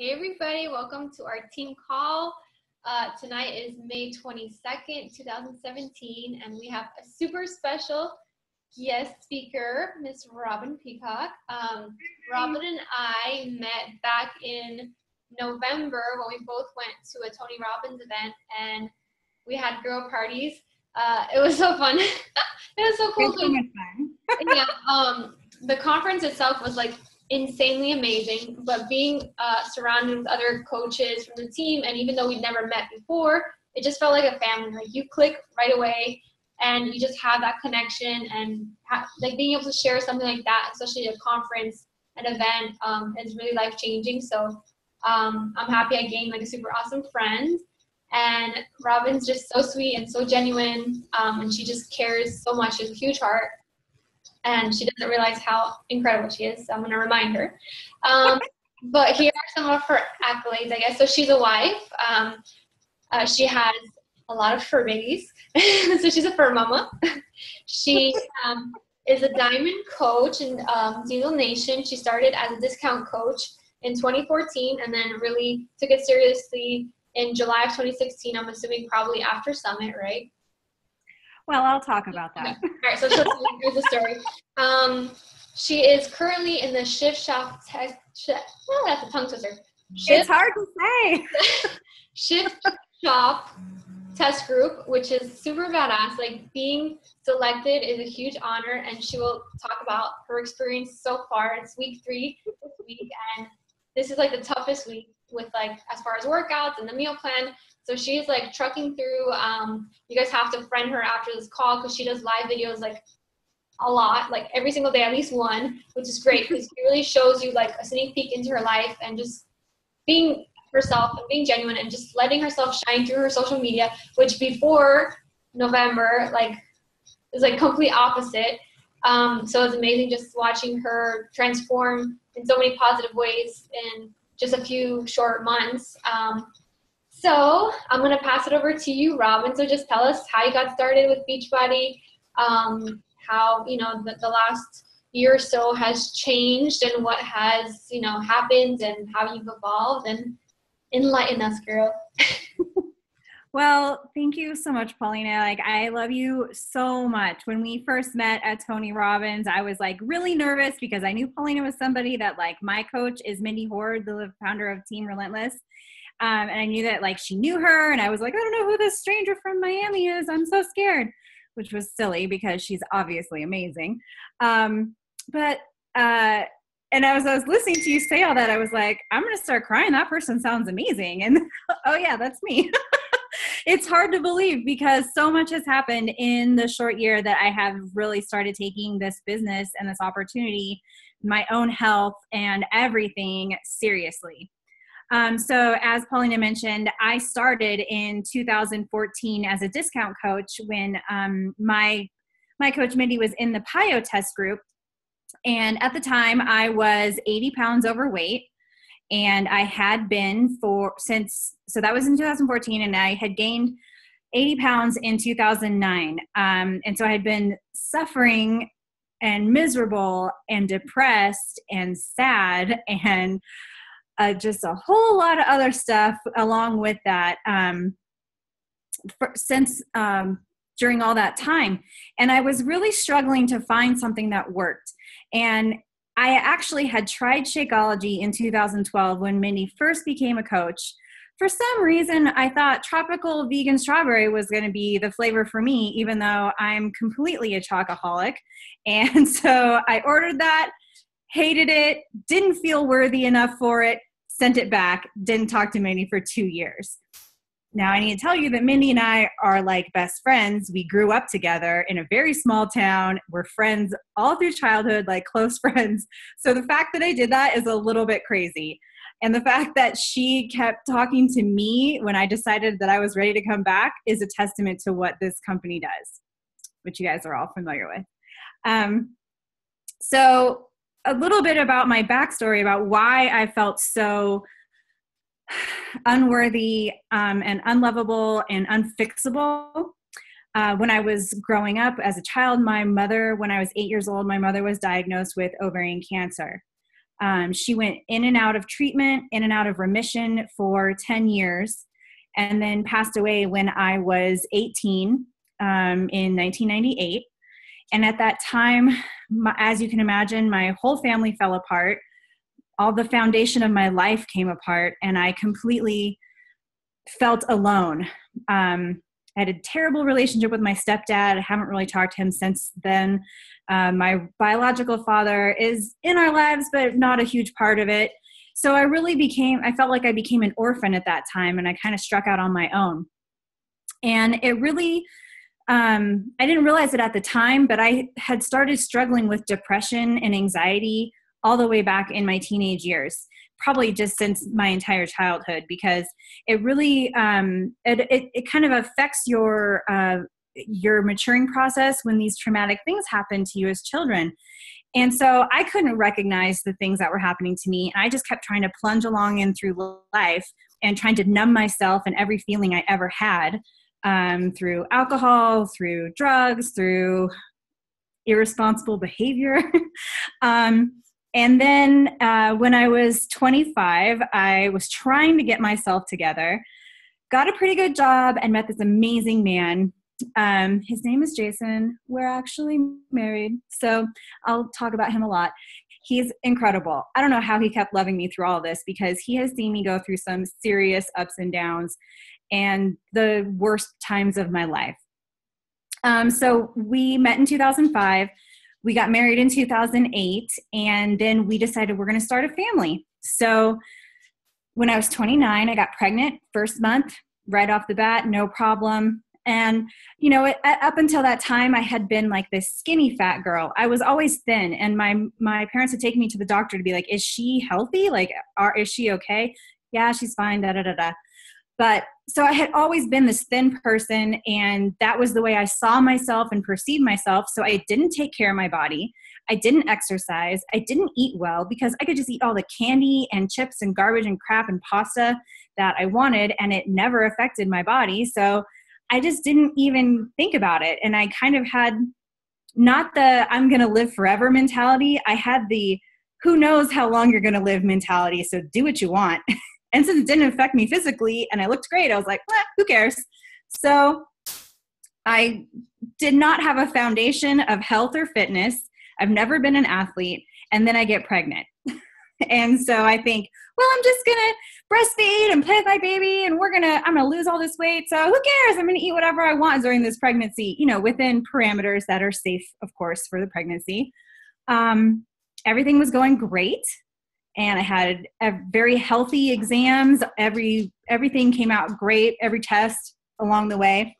Hey everybody, welcome to our team call. Uh, tonight is May 22nd, 2017, and we have a super special guest speaker, Miss Robin Peacock. Um, Robin and I met back in November when we both went to a Tony Robbins event and we had girl parties. Uh, it was so fun. it was so cool. so much fun. yeah, um, the conference itself was like insanely amazing. But being uh, surrounded with other coaches from the team, and even though we'd never met before, it just felt like a family. Like you click right away, and you just have that connection, and ha- like being able to share something like that, especially a conference, an event, um, is really life changing. So um, I'm happy I gained like a super awesome friend. And Robin's just so sweet and so genuine, um, and she just cares so much. She has a huge heart, and she doesn't realize how incredible she is. So I'm going to remind her. Um, but here are some of her accolades, I guess. So she's a wife. Um, uh, she has a lot of fur babies, so she's a fur mama. she um, is a diamond coach in um, Diesel Nation. She started as a discount coach in 2014, and then really took it seriously in July of 2016. I'm assuming probably after Summit, right? Well, I'll talk about that. All right, so here's the story. Um, she is currently in the shift shop test. Sh- oh, that's a tongue twister. Shift, it's hard to say. shift shop test group, which is super badass. Like being selected is a huge honor, and she will talk about her experience so far. It's week three this week, and this is like the toughest week with like as far as workouts and the meal plan. So she's like trucking through. Um, you guys have to friend her after this call because she does live videos like a lot, like every single day, at least one, which is great because she really shows you like a sneak peek into her life and just being herself and being genuine and just letting herself shine through her social media, which before November, like, is like complete opposite. Um, so it's amazing just watching her transform in so many positive ways in just a few short months. Um, so I'm gonna pass it over to you, Robin. So just tell us how you got started with Beachbody, um, how you know the, the last year or so has changed, and what has you know happened, and how you've evolved, and enlighten us, girl. well, thank you so much, Paulina. Like I love you so much. When we first met at Tony Robbins, I was like really nervous because I knew Paulina was somebody that like my coach is Mindy Horde, the founder of Team Relentless um, and I knew that like she knew her, and I was like, I don't know who this stranger from Miami is. I'm so scared, which was silly because she's obviously amazing. Um, but uh, and as I was listening to you say all that, I was like, I'm gonna start crying. That person sounds amazing. And oh yeah, that's me. it's hard to believe because so much has happened in the short year that I have really started taking this business and this opportunity, my own health and everything seriously. Um, so, as Paulina mentioned, I started in 2014 as a discount coach when um, my my coach Mindy was in the PiYo test group, and at the time I was 80 pounds overweight, and I had been for since so that was in 2014, and I had gained 80 pounds in 2009, um, and so I had been suffering and miserable and depressed and sad. And uh, just a whole lot of other stuff along with that um, for, since um, during all that time. And I was really struggling to find something that worked. And I actually had tried Shakeology in 2012 when Mindy first became a coach. For some reason, I thought tropical vegan strawberry was going to be the flavor for me, even though I'm completely a chocoholic. And so I ordered that, hated it, didn't feel worthy enough for it, sent it back, didn't talk to Mindy for two years. Now, I need to tell you that Mindy and I are like best friends. We grew up together in a very small town. We're friends all through childhood, like close friends. So the fact that I did that is a little bit crazy. And the fact that she kept talking to me when I decided that I was ready to come back is a testament to what this company does, which you guys are all familiar with. Um, so a little bit about my backstory about why I felt so unworthy um, and unlovable and unfixable. Uh, when I was growing up as a child, my mother, when I was eight years old, my mother was diagnosed with ovarian cancer. Um, she went in and out of treatment, in and out of remission for 10 years, and then passed away when I was 18 um, in 1998. And at that time, my, as you can imagine, my whole family fell apart. All the foundation of my life came apart, and I completely felt alone. Um, I had a terrible relationship with my stepdad. I haven't really talked to him since then. Uh, my biological father is in our lives, but not a huge part of it. So I really became, I felt like I became an orphan at that time, and I kind of struck out on my own. And it really, um, I didn't realize it at the time, but I had started struggling with depression and anxiety all the way back in my teenage years probably just since my entire childhood because it really um, it, it, it kind of affects your uh, your maturing process when these traumatic things happen to you as children. And so i couldn't recognize the things that were happening to me. And i just kept trying to plunge along in through life and trying to numb myself and every feeling i ever had um, through alcohol through drugs through irresponsible behavior um, and then uh, when I was 25, I was trying to get myself together, got a pretty good job, and met this amazing man. Um, his name is Jason. We're actually married, so I'll talk about him a lot. He's incredible. I don't know how he kept loving me through all this because he has seen me go through some serious ups and downs and the worst times of my life. Um, so we met in 2005 we got married in 2008 and then we decided we're going to start a family. So when i was 29 i got pregnant first month right off the bat no problem. And you know it, up until that time i had been like this skinny fat girl. I was always thin and my my parents had taken me to the doctor to be like is she healthy? Like are is she okay? Yeah she's fine da da da da. But so I had always been this thin person, and that was the way I saw myself and perceived myself. So I didn't take care of my body. I didn't exercise. I didn't eat well because I could just eat all the candy and chips and garbage and crap and pasta that I wanted, and it never affected my body. So I just didn't even think about it. And I kind of had not the I'm going to live forever mentality. I had the who knows how long you're going to live mentality. So do what you want. And since it didn't affect me physically and I looked great, I was like, eh, who cares? So I did not have a foundation of health or fitness. I've never been an athlete. And then I get pregnant. and so I think, well, I'm just gonna breastfeed and play with my baby, and we're gonna, I'm gonna lose all this weight. So who cares? I'm gonna eat whatever I want during this pregnancy, you know, within parameters that are safe, of course, for the pregnancy. Um, everything was going great and I had very healthy exams. Every everything came out great. Every test along the way.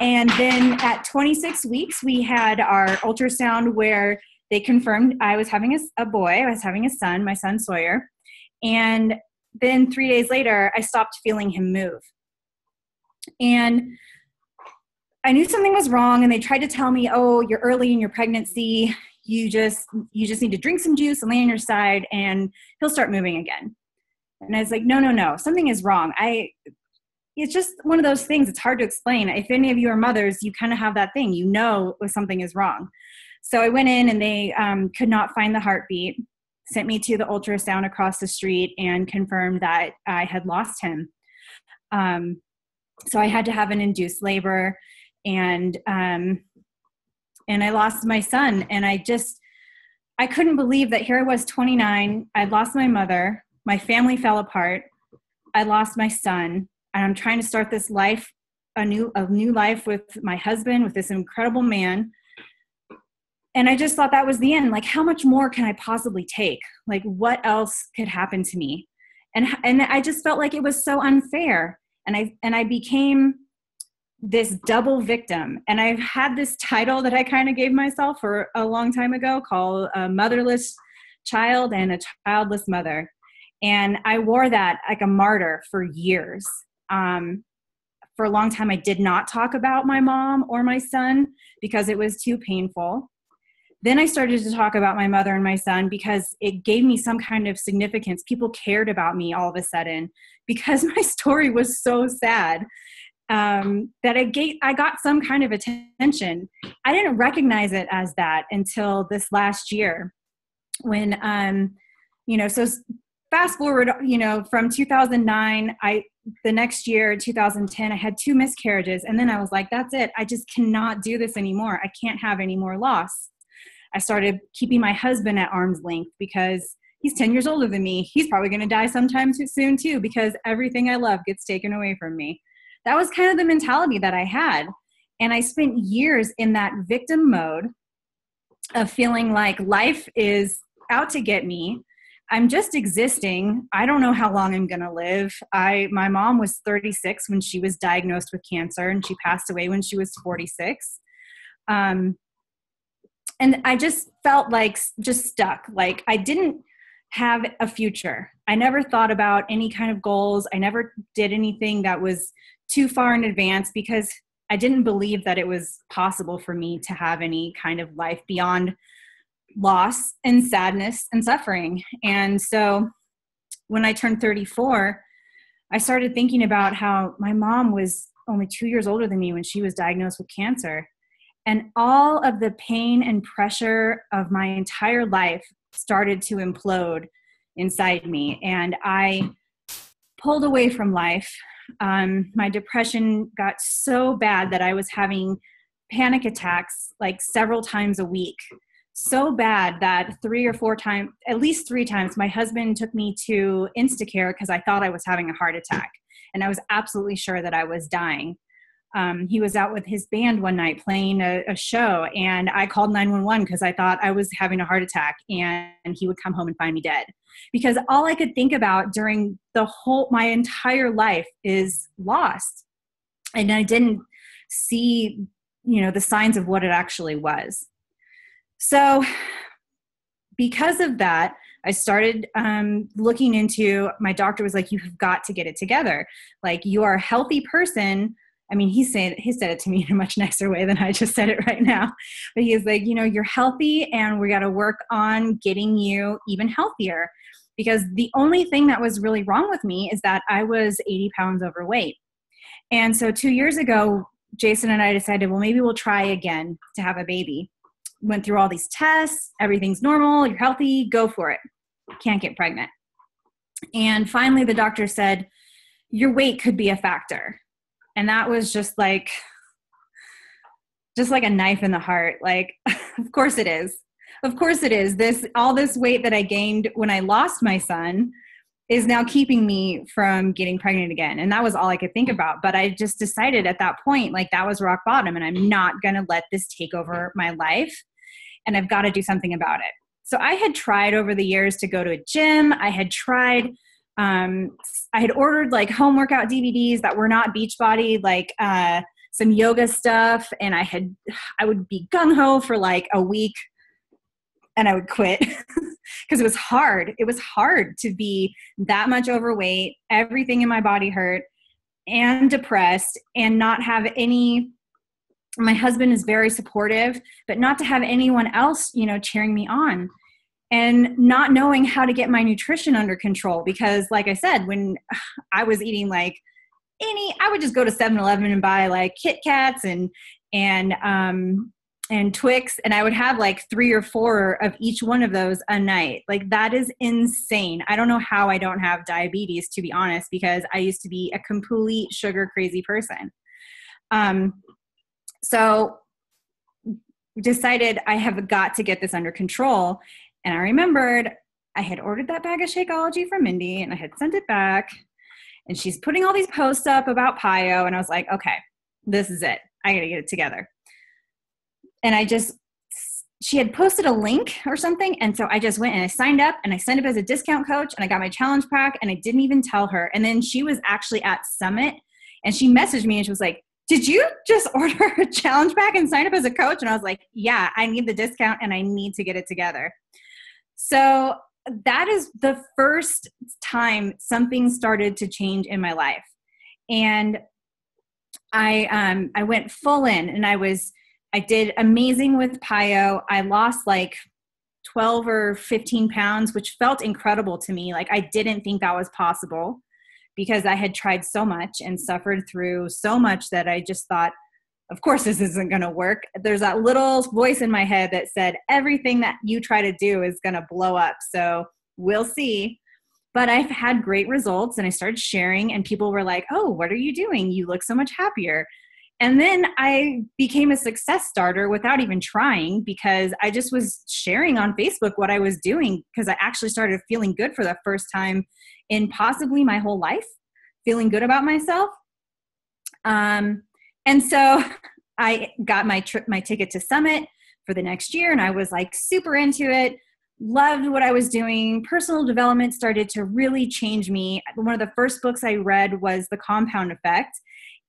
And then at 26 weeks, we had our ultrasound where they confirmed I was having a, a boy. I was having a son, my son Sawyer. And then three days later, I stopped feeling him move. And I knew something was wrong, and they tried to tell me, "Oh, you're early in your pregnancy you just you just need to drink some juice and lay on your side and he'll start moving again. And i was like no no no something is wrong. I it's just one of those things it's hard to explain. If any of you are mothers you kind of have that thing you know if something is wrong. So i went in and they um, could not find the heartbeat sent me to the ultrasound across the street and confirmed that i had lost him. Um, so i had to have an induced labor and um, and I lost my son. And I just, I couldn't believe that here I was 29, I'd lost my mother, my family fell apart, I lost my son, and I'm trying to start this life, a new, a new life with my husband, with this incredible man. And I just thought that was the end. Like, how much more can I possibly take? Like, what else could happen to me? And, and I just felt like it was so unfair. And I, and I became this double victim. And I've had this title that I kind of gave myself for a long time ago called a motherless child and a childless mother. And I wore that like a martyr for years. Um, for a long time, I did not talk about my mom or my son because it was too painful. Then I started to talk about my mother and my son because it gave me some kind of significance. People cared about me all of a sudden because my story was so sad um, that I, get, I got some kind of attention. I didn't recognize it as that until this last year when um, you know, so fast forward, you know, from 2009, I the next year 2010 i had two miscarriages. And then i was like that's it. I just cannot do this anymore. I can't have any more loss. I started keeping my husband at arm's length because he's 10 years older than me. He's probably going to die sometime too soon too because everything i love gets taken away from me that was kind of the mentality that i had and i spent years in that victim mode of feeling like life is out to get me I'm just existing. I don't know how long I'm going to live. I my mom was 36 when she was diagnosed with cancer and she passed away when she was 46. Um and I just felt like just stuck. Like I didn't have a future. I never thought about any kind of goals. I never did anything that was too far in advance because I didn't believe that it was possible for me to have any kind of life beyond loss and sadness and suffering. And so when I turned 34, I started thinking about how my mom was only two years older than me when she was diagnosed with cancer. And all of the pain and pressure of my entire life started to implode inside me. And I pulled away from life. Um, my depression got so bad that I was having panic attacks like several times a week so bad that three or four times, at least three times, my husband took me to Instacare because I thought I was having a heart attack. And I was absolutely sure that I was dying. Um, he was out with his band one night playing a, a show, and I called 911 because I thought I was having a heart attack, and he would come home and find me dead. Because all I could think about during the whole, my entire life is lost. And I didn't see, you know, the signs of what it actually was. So, because of that, I started um, looking into. My doctor was like, "You have got to get it together. Like, you are a healthy person." I mean, he said he said it to me in a much nicer way than I just said it right now. But he he's like, you know, you're healthy, and we got to work on getting you even healthier. Because the only thing that was really wrong with me is that I was 80 pounds overweight. And so two years ago, Jason and I decided, well, maybe we'll try again to have a baby went through all these tests, everything's normal, you're healthy, go for it. Can't get pregnant. And finally, the doctor said, Your weight could be a factor. And that was just like, just like a knife in the heart. Like, of course it is. Of course it is. This, all this weight that I gained when I lost my son is now keeping me from getting pregnant again. And that was all I could think about. But I just decided at that point, like, that was rock bottom, and I'm not going to let this take over my life and I've got to do something about it. So I had tried over the years to go to a gym. I had tried, um, I had ordered like home workout DVDs that were not Beachbody, like uh, some yoga stuff. And I had, I would be gung ho for like a week and I would quit because it was hard. It was hard to be that much overweight, everything in my body hurt, and depressed, and not have any my husband is very supportive but not to have anyone else you know cheering me on and not knowing how to get my nutrition under control because like i said when i was eating like any i would just go to 7-eleven and buy like kit kats and and um and twix and i would have like three or four of each one of those a night like that is insane i don't know how i don't have diabetes to be honest because i used to be a complete sugar crazy person um so decided I have got to get this under control. And I remembered I had ordered that bag of Shakeology from Mindy and I had sent it back. And she's putting all these posts up about PiYo. And I was like, okay, this is it. I got to get it together. And I just, she had posted a link or something. And so I just went and I signed up and I signed up as a discount coach and I got my challenge pack and I didn't even tell her. And then she was actually at Summit and she messaged me and she was like, did you just order a challenge pack and sign up as a coach? And I was like, yeah, I need the discount and I need to get it together. So that is the first time something started to change in my life. And I um I went full in and I was I did amazing with PiYo. I lost like 12 or 15 pounds, which felt incredible to me. Like I didn't think that was possible because I had tried so much and suffered through so much that I just thought, of course, this isn't going to work. There's that little voice in my head that said, everything that you try to do is going to blow up. So we'll see. But I've had great results and I started sharing, and people were like, Oh, what are you doing? You look so much happier. And then I became a success starter without even trying because I just was sharing on Facebook what I was doing because I actually started feeling good for the first time in possibly my whole life, feeling good about myself. Um, and so I got my trip, my ticket to Summit for the next year, and I was like super into it. Loved what I was doing. Personal development started to really change me. One of the first books I read was The Compound Effect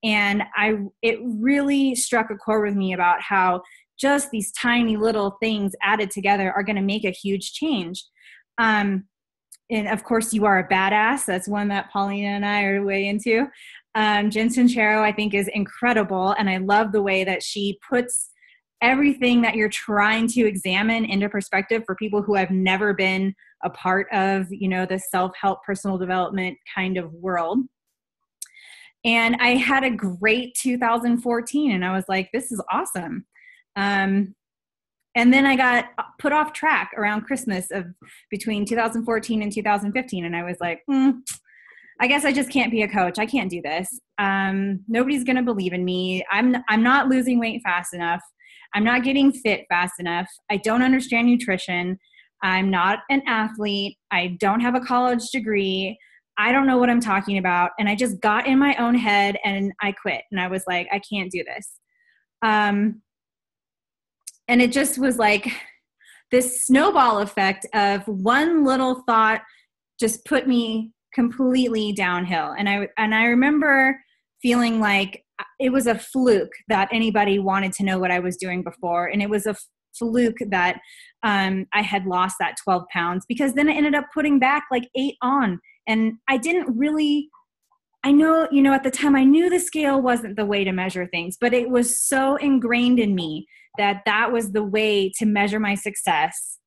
and i it really struck a chord with me about how just these tiny little things added together are going to make a huge change. Um, and of course you are a badass. That's one that paulina and i are way into. Um, jen sincero i think is incredible and i love the way that she puts everything that you're trying to examine into perspective for people who have never been a part of you know the self-help personal development kind of world and I had a great 2014, and I was like, this is awesome. Um, and then I got put off track around Christmas of between 2014 and 2015, and I was like, mm, I guess I just can't be a coach. I can't do this. Um, nobody's going to believe in me. I'm I'm not losing weight fast enough. I'm not getting fit fast enough. I don't understand nutrition. I'm not an athlete. I don't have a college degree. I don't know what I'm talking about. And I just got in my own head and I quit. And I was like, I can't do this. Um, and it just was like this snowball effect of one little thought just put me completely downhill. And I, and I remember feeling like it was a fluke that anybody wanted to know what I was doing before. And it was a fluke that um, I had lost that 12 pounds because then I ended up putting back like eight on and I didn't really I know, you know, at the time I knew the scale wasn't the way to measure things, but it was so ingrained in me that that was the way to measure my success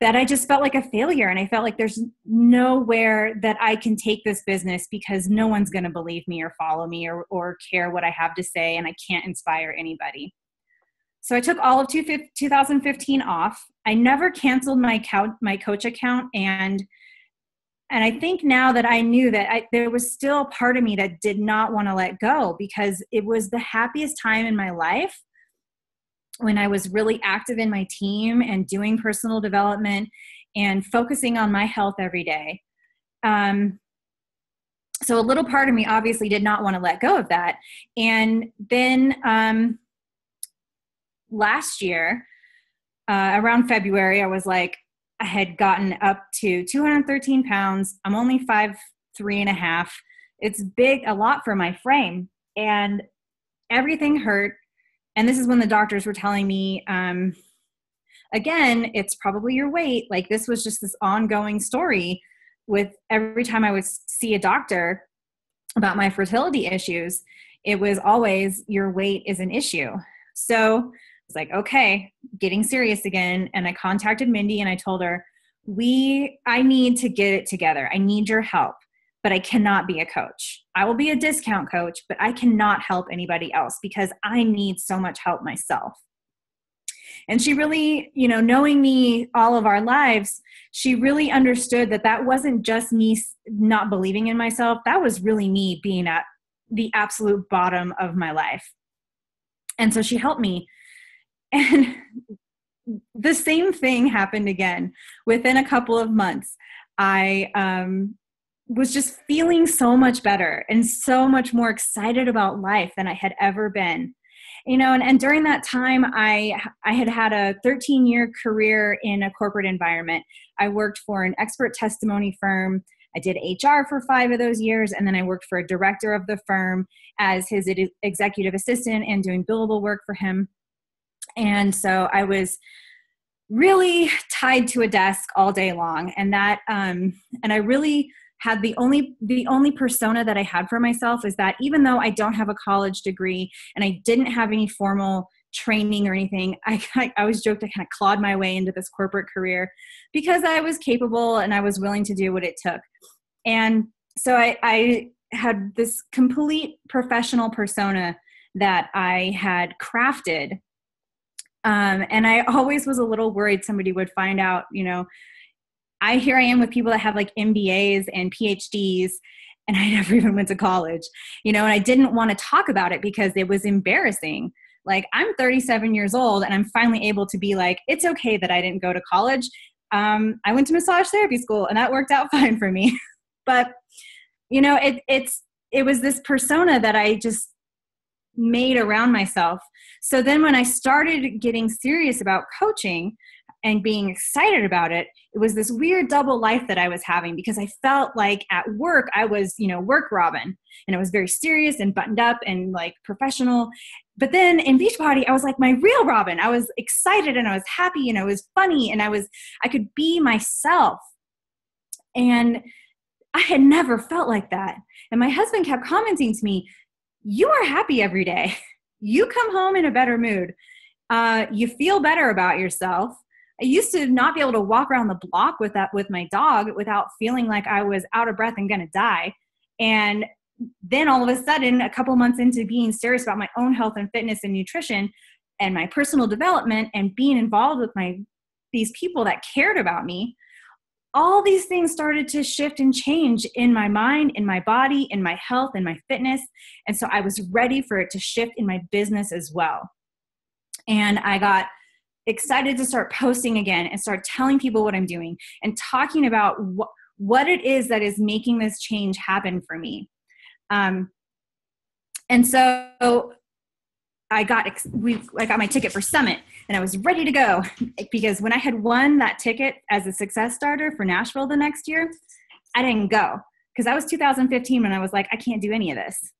that I just felt like a failure. And I felt like there's nowhere that I can take this business because no one's going to believe me or follow me or, or care what I have to say, and I can't inspire anybody. So I took all of 2015 off. I never canceled my, my coach account and and i think now that i knew that I, there was still part of me that did not want to let go because it was the happiest time in my life when i was really active in my team and doing personal development and focusing on my health every day. Um, so a little part of me obviously did not want to let go of that. And then um, last year uh, around february i was like I had gotten up to 213 pounds. I'm only five, three and a half. It's big, a lot for my frame. And everything hurt. And this is when the doctors were telling me, um, again, it's probably your weight. Like this was just this ongoing story with every time I would see a doctor about my fertility issues, it was always your weight is an issue. So was like, okay, getting serious again. And I contacted Mindy and I told her, we, I need to get it together. I need your help, but I cannot be a coach. I will be a discount coach, but I cannot help anybody else because I need so much help myself. And she really, you know, knowing me all of our lives, she really understood that that wasn't just me not believing in myself. That was really me being at the absolute bottom of my life. And so she helped me and the same thing happened again within a couple of months. I um, was just feeling so much better and so much more excited about life than I had ever been. You know, and, and during that time, I I had had a 13 year career in a corporate environment. I worked for an expert testimony firm. I did HR for five of those years, and then I worked for a director of the firm as his executive assistant and doing billable work for him. And so I was really tied to a desk all day long. And that, um, and I really had the only the only persona that I had for myself is that even though I don't have a college degree and I didn't have any formal training or anything, I, I, always joked I kind of clawed my way into this corporate career because I was capable and I was willing to do what it took. And so I, I had this complete professional persona that I had crafted um, and I always was a little worried somebody would find out, you know, I here I am with people that have like MBAs and PhDs and I never even went to college, you know, and I didn't want to talk about it because it was embarrassing. Like, I'm 37 years old and I'm finally able to be like, it's okay that I didn't go to college. Um, I went to massage therapy school and that worked out fine for me. but, you know, it, it's, it was this persona that I just made around myself. So then when I started getting serious about coaching, and being excited about it it was this weird double life that i was having because i felt like at work i was you know work robin and I was very serious and buttoned up and like professional. But then in beachbody i was like my real robin. I was excited and i was happy and i was funny and i was i could be myself. And i had never felt like that. And my husband kept commenting to me you are happy every day. You come home in a better mood. Uh, you feel better about yourself. I used to not be able to walk around the block with that with my dog without feeling like I was out of breath and gonna die. And then all of a sudden, a couple months into being serious about my own health and fitness and nutrition and my personal development and being involved with my these people that cared about me, all these things started to shift and change in my mind, in my body, in my health, in my fitness. And so I was ready for it to shift in my business as well. And I got excited to start posting again and start telling people what I'm doing and talking about wh- what it is that is making this change happen for me. Um, and so I got we I got my ticket for Summit and I was ready to go because when I had won that ticket as a success starter for Nashville the next year, I didn't go because that was 2015 when I was like I can't do any of this.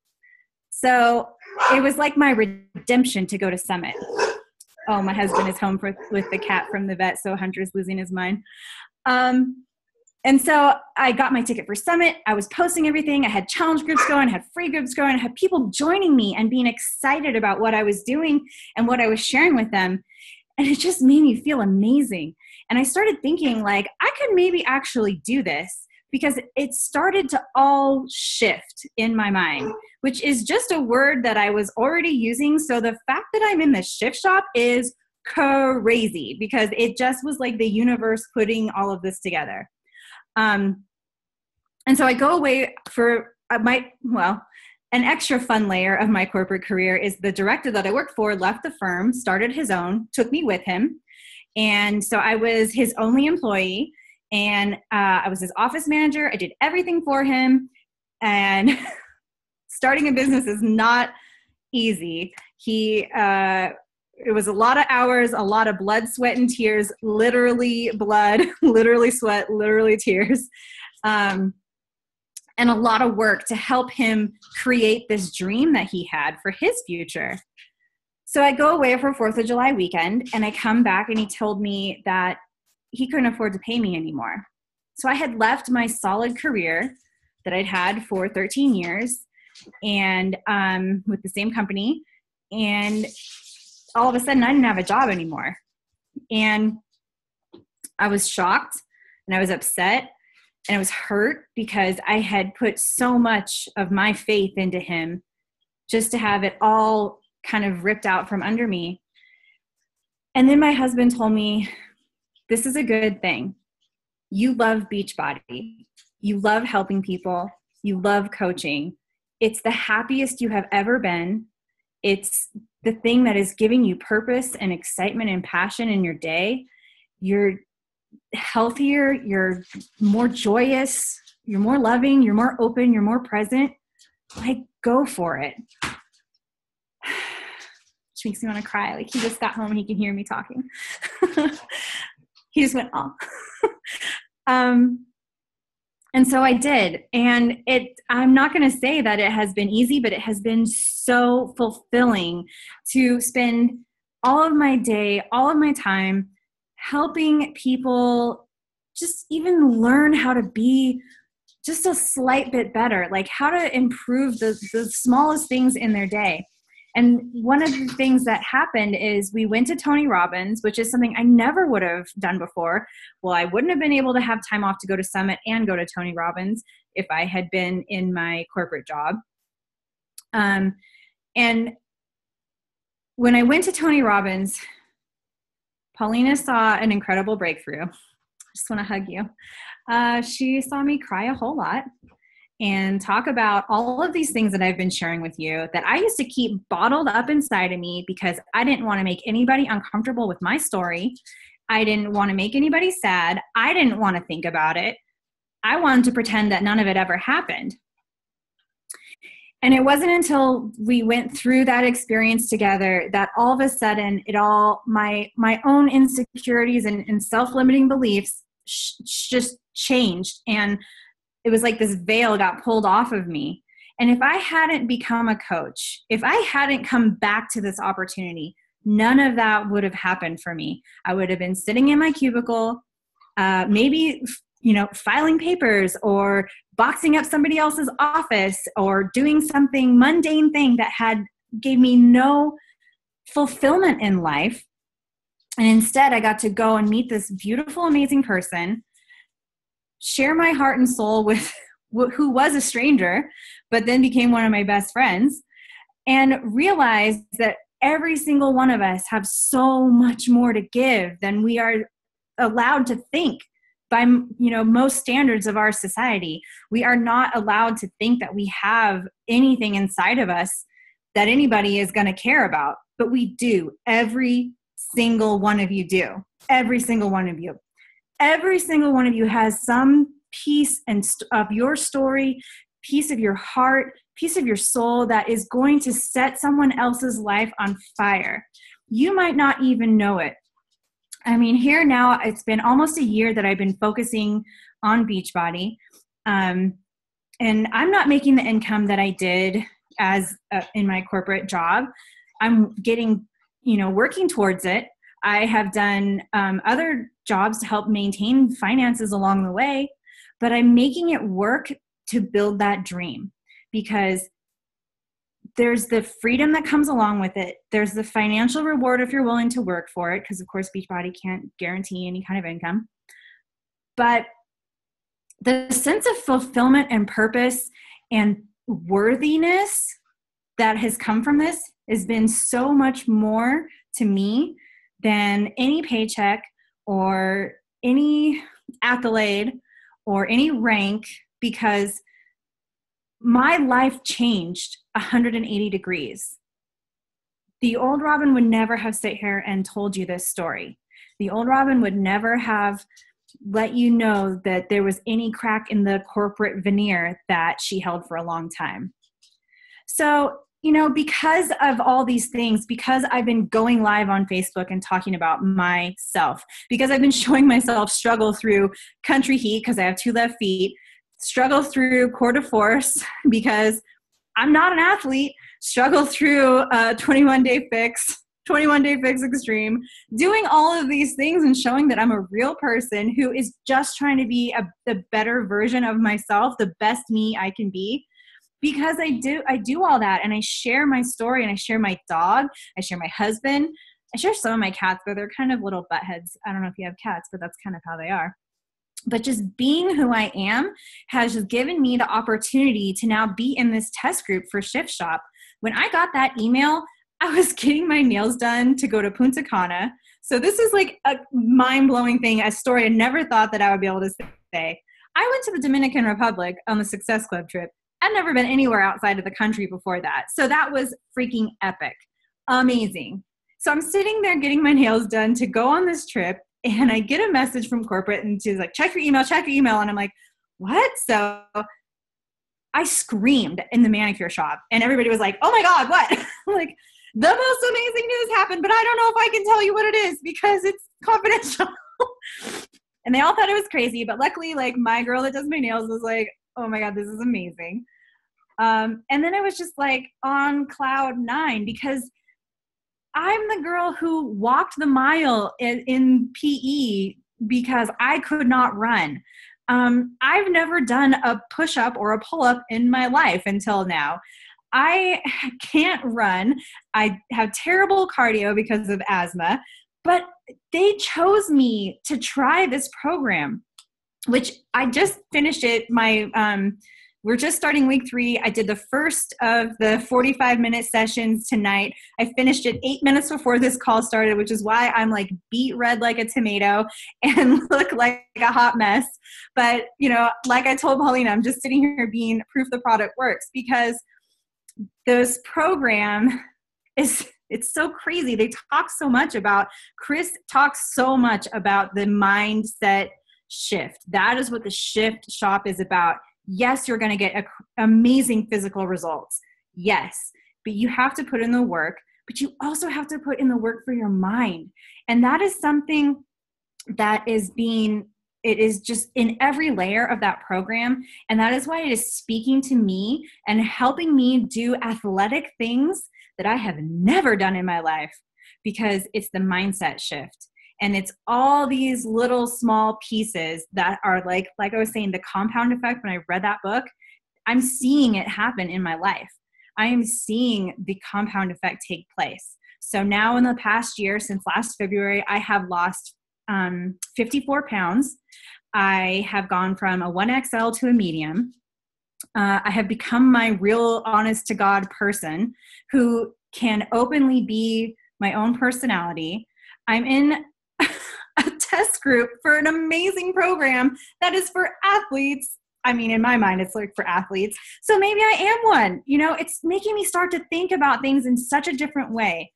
So it was like my redemption to go to Summit oh, my husband is home for, with the cat from the vet, so Hunter's losing his mind. Um, and so I got my ticket for Summit. I was posting everything. I had challenge groups going, I had free groups going, I had people joining me and being excited about what I was doing and what I was sharing with them. And it just made me feel amazing. And I started thinking, like, I could maybe actually do this because it started to all shift in my mind, which is just a word that I was already using. So the fact that I'm in the shift shop is crazy because it just was like the universe putting all of this together. Um, and so I go away for uh, my, well, an extra fun layer of my corporate career is the director that I worked for left the firm, started his own, took me with him. And so I was his only employee and uh, I was his office manager. I did everything for him, and starting a business is not easy. He uh, it was a lot of hours, a lot of blood, sweat, and tears. Literally blood, literally sweat, literally tears. Um, and a lot of work to help him create this dream that he had for his future. So I go away for Fourth of July weekend and I come back and he told me that he couldn't afford to pay me anymore. So I had left my solid career that I'd had for 13 years and um, with the same company. And all of a sudden, I didn't have a job anymore. And I was shocked and I was upset and I was hurt because I had put so much of my faith into him just to have it all kind of ripped out from under me. And then my husband told me this is a good thing. You love Beachbody. You love helping people. You love coaching. It's the happiest you have ever been. It's the thing that is giving you purpose and excitement and passion in your day. You're healthier, you're more joyous, you're more loving, you're more open, you're more present. Like, go for it. Which makes me want to cry. Like, he just got home and he can hear me talking. he just went, oh. um, and so I did. And it, I'm not going to say that it has been easy, but it has been so fulfilling to spend all of my day, all of my time helping people just even learn how to be just a slight bit better, like how to improve the, the smallest things in their day. And one of the things that happened is we went to Tony Robbins, which is something I never would have done before. Well, I wouldn't have been able to have time off to go to Summit and go to Tony Robbins if I had been in my corporate job. Um, and when I went to Tony Robbins, Paulina saw an incredible breakthrough. I just want to hug you. Uh, she saw me cry a whole lot and talk about all of these things that I've been sharing with you that I used to keep bottled up inside of me because I didn't want to make anybody uncomfortable with my story. I didn't want to make anybody sad. I didn't want to think about it. I wanted to pretend that none of it ever happened. And it wasn't until we went through that experience together that all of a sudden it all my my own insecurities and, and self-limiting beliefs sh- just changed and it was like this veil got pulled off of me. And if I hadn't become a coach, if I hadn't come back to this opportunity, none of that would have happened for me. I would have been sitting in my cubicle, uh, maybe you know, filing papers or boxing up somebody else's office or doing something mundane thing that had gave me no fulfillment in life. And instead, I got to go and meet this beautiful, amazing person share my heart and soul with who was a stranger, but then became one of my best friends, and realize that every single one of us have so much more to give than we are allowed to think by you know most standards of our society. We are not allowed to think that we have anything inside of us that anybody is going to care about but we do. Every single one of you do. Every single one of you every single one of you has some piece and st- of your story piece of your heart piece of your soul that is going to set someone else's life on fire. You might not even know it. I mean here now it's been almost a year that i've been focusing on beachbody um, and i'm not making the income that i did as uh, in my corporate job. I'm getting you know working towards it. I have done um, other jobs to help maintain finances along the way, but I'm making it work to build that dream because there's the freedom that comes along with it. There's the financial reward if you're willing to work for it, because of course, Beachbody can't guarantee any kind of income. But the sense of fulfillment and purpose and worthiness that has come from this has been so much more to me than any paycheck or any accolade or any rank because my life changed 180 degrees. The old Robin would never have sat here and told you this story. The old Robin would never have let you know that there was any crack in the corporate veneer that she held for a long time. So you know, because of all these things, because I've been going live on Facebook and talking about myself, because I've been showing myself struggle through country heat because I have two left feet, struggle through de Force because I'm not an athlete, struggle through a 21 day fix, 21 day fix extreme, doing all of these things and showing that I'm a real person who is just trying to be a, the better version of myself, the best me I can be because I do I do all that and I share my story and I share my dog, I share my husband, I share some of my cats, but they're kind of little buttheads. I don't know if you have cats, but that's kind of how they are. But just being who I am has just given me the opportunity to now be in this test group for Shift Shop. When I got that email, I was getting my nails done to go to Punta Cana. So this is like a mind-blowing thing, a story I never thought that I would be able to say. I went to the Dominican Republic on the Success Club trip I'd never been anywhere outside of the country before that. So that was freaking epic. Amazing. So I'm sitting there getting my nails done to go on this trip, and I get a message from corporate, and she's like, check your email, check your email. And I'm like, what? So I screamed in the manicure shop, and everybody was like, oh my God, what? like, the most amazing news happened, but I don't know if I can tell you what it is because it's confidential. and they all thought it was crazy, but luckily, like, my girl that does my nails was like, oh my God, this is amazing. Um, and then I was just like on cloud nine because I'm the girl who walked the mile in, in PE because I could not run. Um, I've never done a push up or a pull up in my life until now. I can't run. I have terrible cardio because of asthma, but they chose me to try this program, which I just finished it. My um, we're just starting week three. I did the first of the 45 minute sessions tonight. I finished it eight minutes before this call started, which is why I'm like beet red like a tomato and look like a hot mess. But, you know, like I told Paulina, I'm just sitting here being proof the product works because this program is it's so crazy. They talk so much about Chris talks so much about the mindset shift. That is what the shift shop is about yes, you're going to get amazing physical results. Yes, but you have to put in the work, but you also have to put in the work for your mind. And that is something that is being it is just in every layer of that program and that is why it is speaking to me and helping me do athletic things that I have never done in my life because it's the mindset shift and it's all these little small pieces that are like like i was saying the compound effect when i read that book i'm seeing it happen in my life. I am seeing the compound effect take place. So now in the past year since last february i have lost um, 54 pounds. I have gone from a 1xl to a medium. Uh, i have become my real honest to god person who can openly be my own personality. I'm in test group for an amazing program that is for athletes I mean, in my mind, it's like for athletes. So maybe I am one. You know, it's making me start to think about things in such a different way.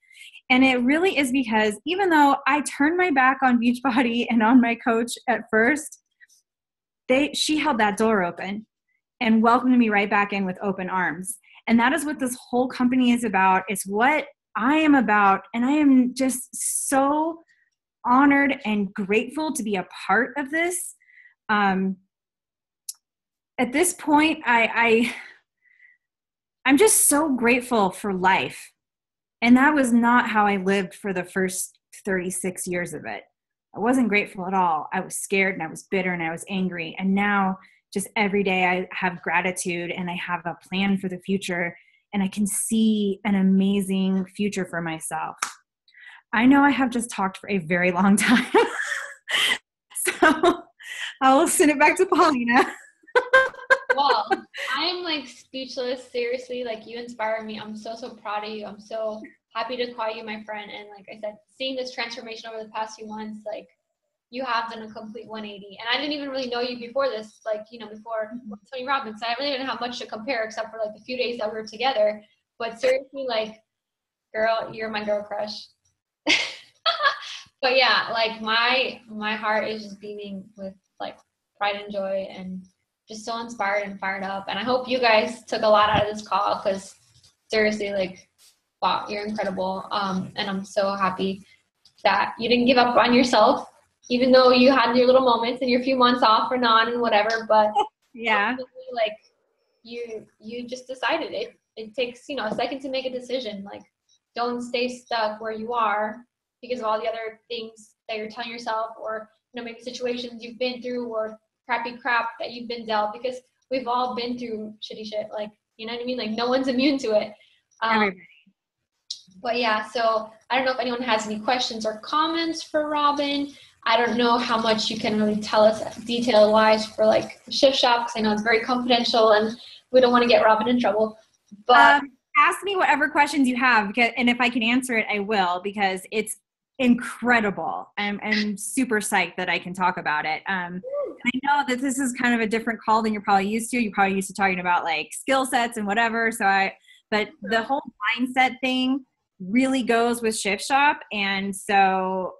And it really is because even though I turned my back on Beachbody and on my coach at first, they she held that door open and welcomed me right back in with open arms. And that is what this whole company is about. It's what I am about. And I am just so honored and grateful to be a part of this. Um, at this point, I, I I'm just so grateful for life. And that was not how I lived for the first 36 years of it. I wasn't grateful at all. I was scared and I was bitter and I was angry. And now, just every day, I have gratitude and I have a plan for the future and I can see an amazing future for myself. I know I have just talked for a very long time. so I'll send it back to Paulina. well, I'm like speechless. Seriously, like you inspire me. I'm so, so proud of you. I'm so happy to call you my friend. And like I said, seeing this transformation over the past few months, like you have done a complete 180. And I didn't even really know you before this, like, you know, before mm-hmm. Tony Robbins. I really didn't have much to compare except for like the few days that we were together. But seriously, like, girl, you're my girl crush. but yeah, like my my heart is just beaming with like pride and joy and just so inspired and fired up. And I hope you guys took a lot out of this call because seriously, like, wow, you're incredible. Um, and I'm so happy that you didn't give up on yourself, even though you had your little moments and your few months off or non and whatever. But yeah, like you you just decided it. It takes you know a second to make a decision. Like, don't stay stuck where you are because of all the other things that you're telling yourself or you know maybe situations you've been through or crappy crap that you've been dealt because we've all been through shitty shit like you know what i mean? Like no one's immune to it. Um, but yeah so i don't know if anyone has any questions or comments for robin. I don't know how much you can really tell us detail wise for like shift shop because i know it's very confidential and we don't want to get robin in trouble but um, ask me whatever questions you have because, and if i can answer it i will because it's incredible. I'm, I'm super psyched that I can talk about it. Um, I know that this is kind of a different call than you're probably used to. You're probably used to talking about like skill sets and whatever. So I, but the whole mindset thing really goes with Shift Shop. And so,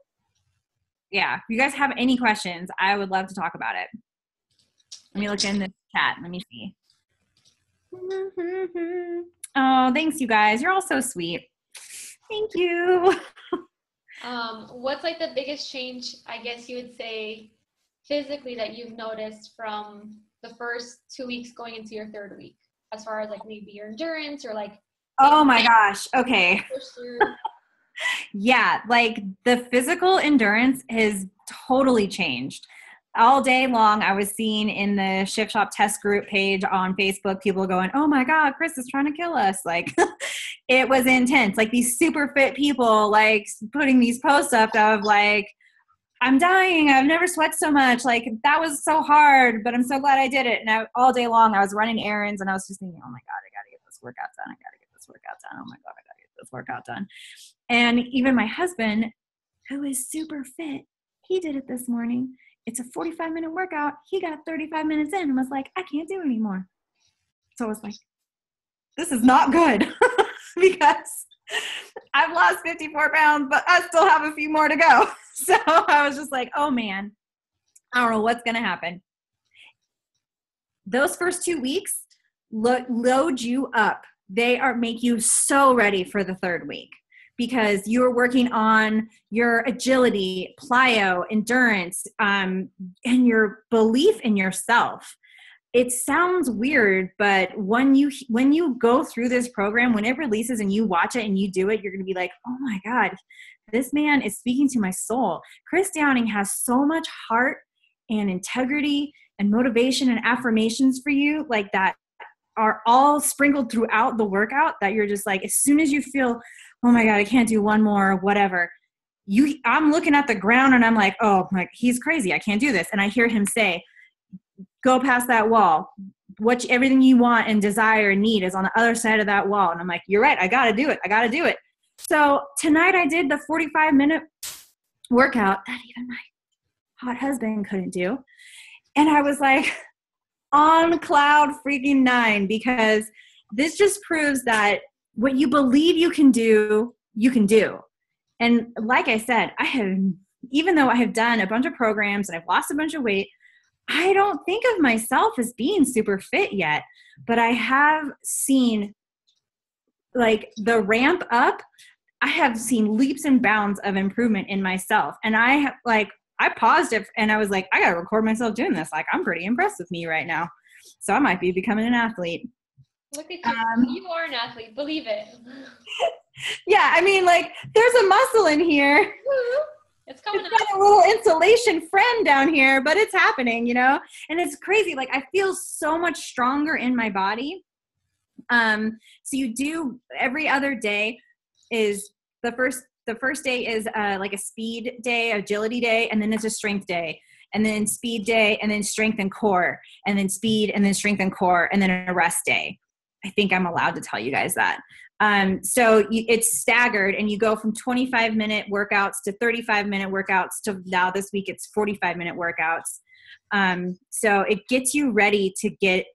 yeah, if you guys have any questions, I would love to talk about it. Let me look in the chat. Let me see. Oh, thanks, you guys. You're all so sweet. Thank you. Um, what's like the biggest change, I guess you would say, physically that you've noticed from the first two weeks going into your third week, as far as like maybe your endurance or like? Oh my gosh. Okay. yeah, like the physical endurance has totally changed all day long i was seeing in the shift shop test group page on facebook people going oh my god chris is trying to kill us like it was intense like these super fit people like putting these posts up of like I'm dying. I've never sweat so much. Like that was so hard, but I'm so glad I did it. And I, all day long, I was running errands, and I was just thinking, oh my god, I gotta get this workout done. I gotta get this workout done. Oh my god, I gotta get this workout done. And even my husband, who is super fit, he did it this morning. It's a 45 minute workout. He got 35 minutes in and was like, I can't do anymore. So I was like, this is not good because I've lost 54 pounds, but I still have a few more to go. So I was just like, oh man, I don't know what's going to happen. Those first two weeks lo- load you up. They are make you so ready for the third week because you're working on your agility, plyo, endurance, um, and your belief in yourself. It sounds weird but when you when you go through this program when it releases and you watch it and you do it you're going to be like oh my god this man is speaking to my soul. Chris downing has so much heart and integrity and motivation and affirmations for you like that are all sprinkled throughout the workout that you're just like as soon as you feel oh my god i can't do one more whatever. You i'm looking at the ground and i'm like oh my he's crazy i can't do this. And i hear him say go past that wall. What everything you want and desire and need is on the other side of that wall. And i'm like you're right i gotta do it i gotta do it. So tonight i did the 45 minute workout that even my hot husband couldn't do. And i was like on cloud freaking nine because this just proves that what you believe you can do you can do and like i said i have even though i have done a bunch of programs and i've lost a bunch of weight I don't think of myself as being super fit yet, but I have seen like the ramp up. I have seen leaps and bounds of improvement in myself. And I have like, I paused it and I was like, I got to record myself doing this. Like, I'm pretty impressed with me right now. So I might be becoming an athlete. Look at you. Um, you are an athlete. Believe it. yeah. I mean, like, there's a muscle in here. It's coming it's got a little insulation friend down here, but it's happening, you know? And it's crazy. Like I feel so much stronger in my body. Um, so you do every other day is the first the first day is uh, like a speed day, agility day, and then it's a strength day, and then speed day, and then strength and core, and then speed, and then strength and core, and then a rest day. I think I'm allowed to tell you guys that. Um, so you, it's staggered, and you go from 25 minute workouts to 35 minute workouts to now this week it's 45 minute workouts. Um, so it gets you ready to get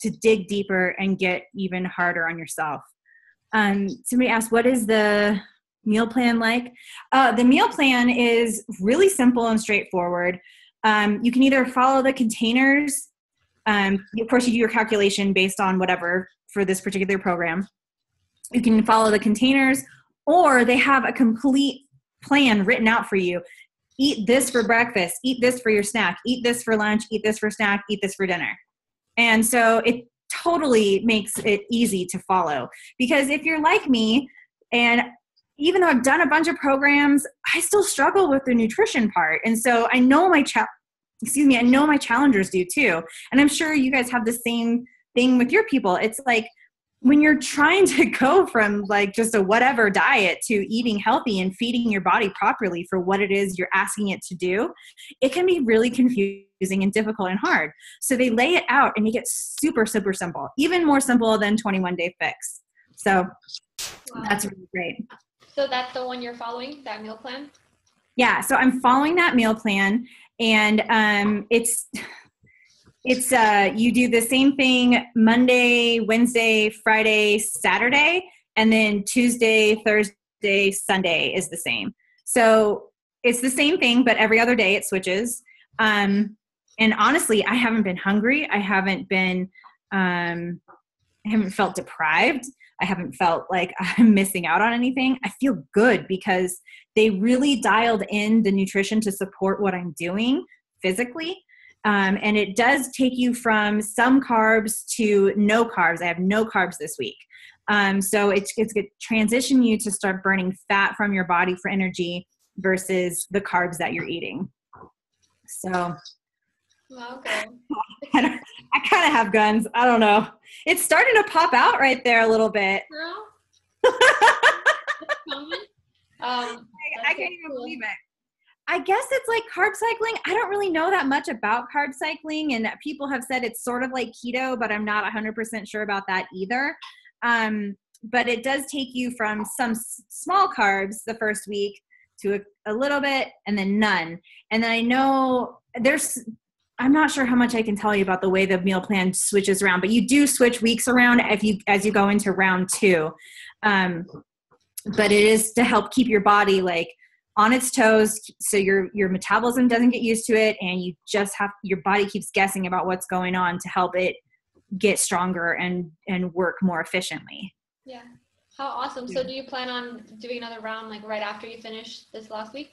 to dig deeper and get even harder on yourself. Um, somebody asked, "What is the meal plan like?" Uh, the meal plan is really simple and straightforward. Um, you can either follow the containers. Um, of course, you do your calculation based on whatever for this particular program. You can follow the containers or they have a complete plan written out for you. Eat this for breakfast eat this for your snack eat this for lunch eat this for snack eat this for dinner. And so it totally makes it easy to follow. Because if you're like me and even though I've done a bunch of programs, I still struggle with the nutrition part. And so I know my cha- excuse me, I know my challengers do too. And I'm sure you guys have the same thing with your people. It's like when you're trying to go from like just a whatever diet to eating healthy and feeding your body properly for what it is you're asking it to do, it can be really confusing and difficult and hard. So they lay it out and make it super, super simple, even more simple than 21 Day Fix. So wow. that's really great. So that's the one you're following, that meal plan? Yeah, so I'm following that meal plan and um, it's it's uh you do the same thing Monday, Wednesday, Friday, Saturday, and then Tuesday, Thursday, Sunday is the same. So it's the same thing, but every other day it switches. Um, and honestly, I haven't been hungry. I haven't been um, I haven't felt deprived. I haven't felt like I'm missing out on anything. I feel good because they really dialed in the nutrition to support what I'm doing physically. Um, and it does take you from some carbs to no carbs. I have no carbs this week. Um, so it's, it's going to transition you to start burning fat from your body for energy versus the carbs that you're eating. So okay. I, kind of have guns. I don't know. It's starting to pop out right there a little bit. um, I, I can't even cool. believe it. I guess it's like carb cycling. I don't really know that much about carb cycling, and people have said it's sort of like keto, but I'm not 100% sure about that either. Um, but it does take you from some s- small carbs the first week to a, a little bit and then none. And then I know there's I'm not sure how much I can tell you about the way the meal plan switches around, but you do switch weeks around if you as you go into round two. Um, but it is to help keep your body like on its toes so your your metabolism doesn't get used to it and you just have your body keeps guessing about what's going on to help it get stronger and and work more efficiently. Yeah. How awesome. So do you plan on doing another round like right after you finish this last week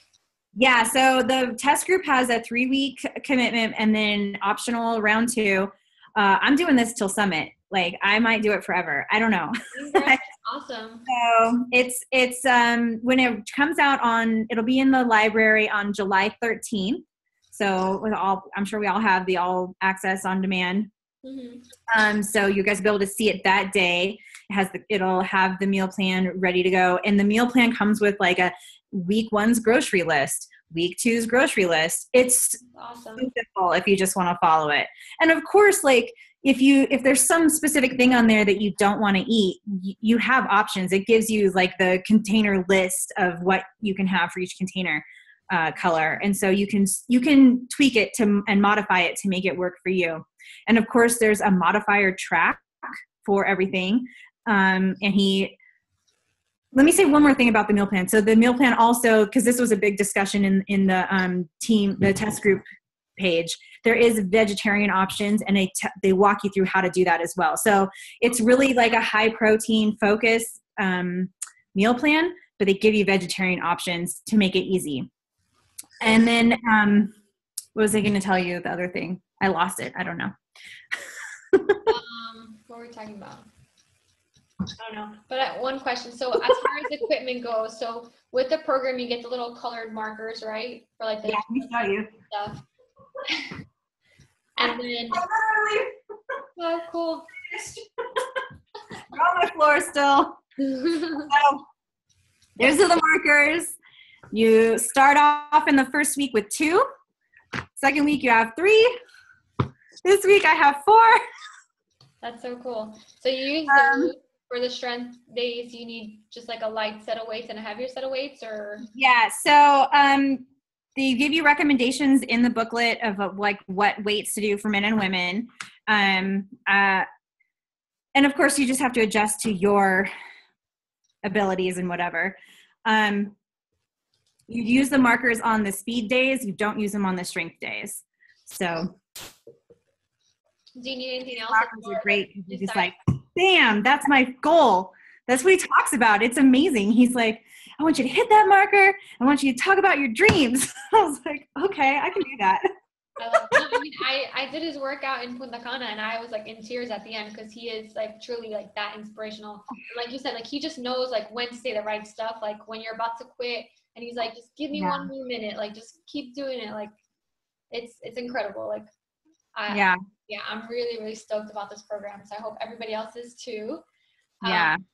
yeah so the test group has a three week commitment and then optional round two. Uh, i'm doing this till summit. Like i might do it forever. I don't know. Awesome. So it's it's um when it comes out on it'll be in the library on july 13th so with all i'm sure we all have the all access on demand. Mm-hmm. um so you guys will be able to see it that day. It has the it'll have the meal plan ready to go. And the meal plan comes with like a week one's grocery list week two's grocery list. It's awesome. simple if you just want to follow it. And of course like if you if there's some specific thing on there that you don't want to eat you have options. It gives you like the container list of what you can have for each container uh, color. And so you can you can tweak it to and modify it to make it work for you. And of course there's a modifier track for everything um, and he let me say one more thing about the meal plan. So the meal plan also because this was a big discussion in in the um, team the test group page there is vegetarian options and they, t- they walk you through how to do that as well. So it's really like a high protein focus um, meal plan but they give you vegetarian options to make it easy. And then um, what was i going to tell you the other thing? I lost it. I don't know. Um, what were we talking about I don't know. But uh, one question. So as far as equipment goes, so with the program, you get the little colored markers, right? For like the yeah, we you. Stuff. And then oh cool. We're on my floor still. so, there's the markers. You start off in the first week with two. Second week you have three. This week I have four. That's so cool. So you use um, for the strength days you need just like a light set of weights and a heavier set of weights or? Yeah so um they give you recommendations in the booklet of uh, like what weights to do for men and women. Um, uh, and of course you just have to adjust to your abilities and whatever. Um, you use the markers on the speed days you don't use them on the strength days. So do you need anything else? Markers are great. You just like bam that's my goal that's what he talks about it's amazing he's like I want you to hit that marker. I want you to talk about your dreams. I was like, okay, I can do that. I, I mean, I, I did his workout in Punta Cana and I was like in tears at the end because he is like truly like that inspirational. Like you said, like he just knows like when to say the right stuff, like when you're about to quit and he's like, just give me yeah. one more minute, like just keep doing it. Like it's it's incredible. Like I, yeah, yeah, I'm really really stoked about this program. So I hope everybody else is too. Yeah. Um,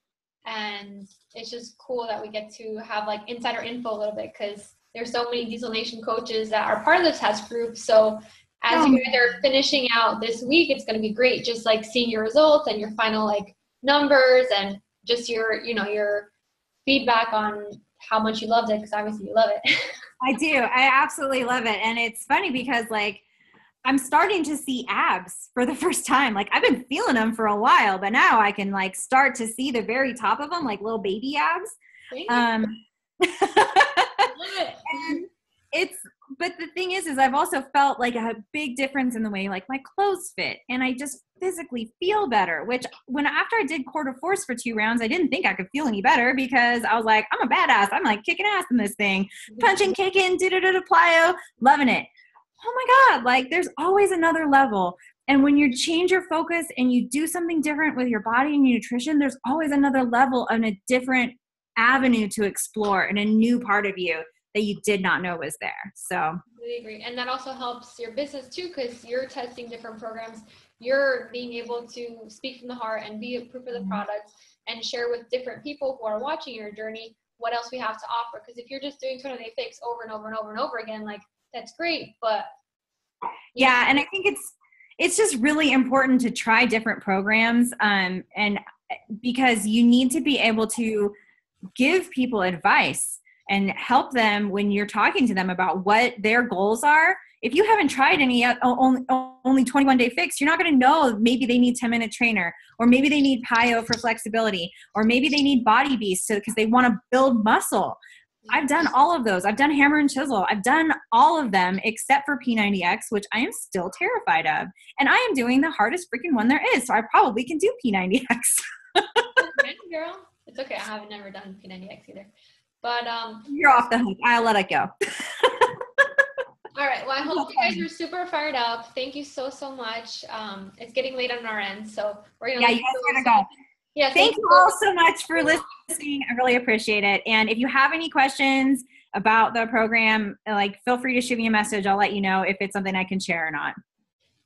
and it's just cool that we get to have like insider info a little bit because there's so many Diesel Nation coaches that are part of the test group. So as you guys are finishing out this week, it's going to be great just like seeing your results and your final like numbers and just your you know your feedback on how much you loved it because obviously you love it. I do. I absolutely love it, and it's funny because like I'm starting to see abs for the first time. Like I've been feeling them for a while, but now I can like start to see the very top of them, like little baby abs. Um, and it's but the thing is is i've also felt like a big difference in the way like my clothes fit and i just physically feel better which when after i did Core De Force for two rounds i didn't think i could feel any better because i was like i'm a badass. I'm like kicking ass in this thing. Punching kicking did it a plyo. Loving it oh my God, like there's always another level. And when you change your focus and you do something different with your body and your nutrition, there's always another level and a different avenue to explore and a new part of you that you did not know was there. So really agree. And that also helps your business too, because you're testing different programs. You're being able to speak from the heart and be a proof of the mm-hmm. product and share with different people who are watching your journey what else we have to offer. Because if you're just doing 20 day fix over and over and over and over again, like that's great, but yeah, and I think it's it's just really important to try different programs, um, and because you need to be able to give people advice and help them when you're talking to them about what their goals are. If you haven't tried any only, only 21 day fix you're not going to know maybe they need 10 minute trainer or maybe they need PiYo for flexibility or maybe they need body beast because they want to build muscle i've done all of those i've done hammer and chisel i've done all of them except for p90x which i am still terrified of and i am doing the hardest freaking one there is so i probably can do p90x girl it's okay i haven't never done p90x either but um you're off the hook i'll let it go All right. Well, I hope you guys are super fired up. Thank you so so much. Um, it's getting late on our end, so we're gonna. Yeah, you guys gotta go. Yeah. Thank, thank you all so much for listening. I really appreciate it. And if you have any questions about the program, like feel free to shoot me a message. I'll let you know if it's something I can share or not.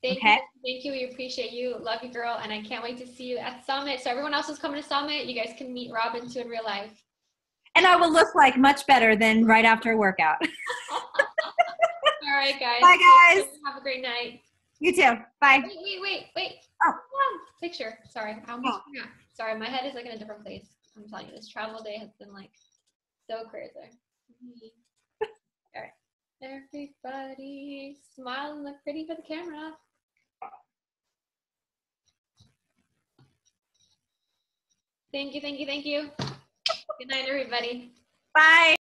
Thank okay. you. Thank you. We appreciate you. Love you, girl. And I can't wait to see you at Summit. So everyone else is coming to Summit. You guys can meet Robin too in real life. And I will look like much better than right after a workout. All right, guys. Bye, guys. Have a great night. You too. Bye. Wait, wait, wait, wait. Oh. Picture. Sorry. How much? Oh. Yeah. Sorry, my head is like in a different place. I'm telling you, this travel day has been like so crazy. All right. Everybody smile and look pretty for the camera. Thank you, thank you, thank you. Good night, everybody. Bye.